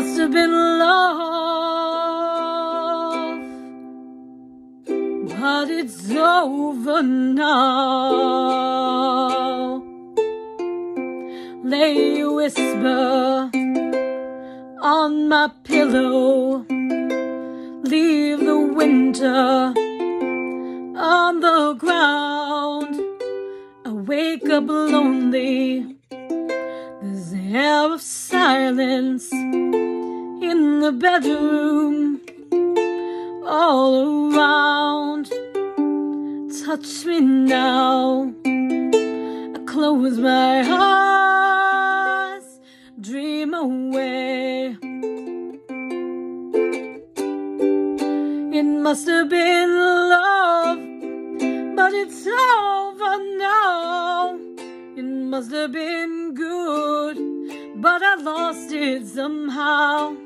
must have been love, but it's over now. Lay a whisper on my pillow, leave the winter on the ground. I wake up lonely, there's air of silence the bedroom all around. Touch me now. I close my eyes, dream away. It must have been love, but it's over now. It must have been good, but I lost it somehow.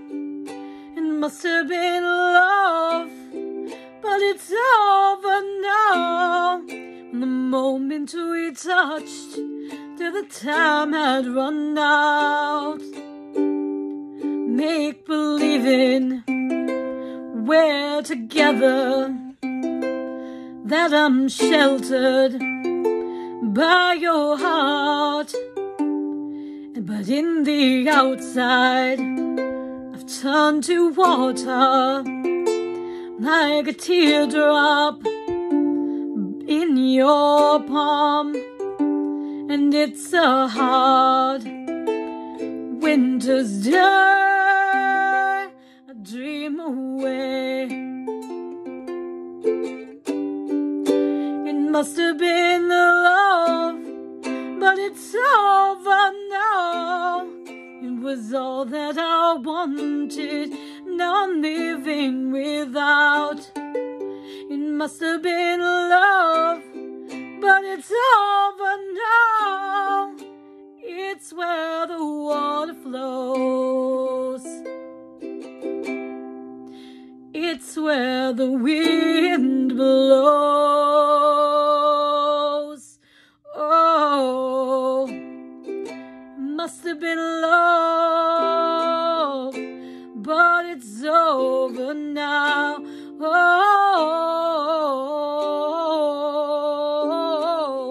Must have been love, but it's over now. From the moment we touched, till the time had run out. Make believing we're together, that I'm sheltered by your heart. But in the outside, I've to water like a teardrop in your palm. And it's a hard winter's day. I dream away. It must have been the love, but it's over now. Was all that I wanted. Now I'm living without. It must have been love, but it's over now. It's where the water flows. It's where the wind blows. Oh, must have been it's over now. Oh,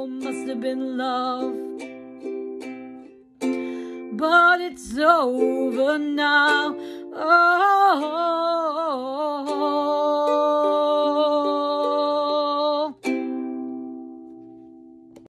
must have been love, but it's over now. Oh.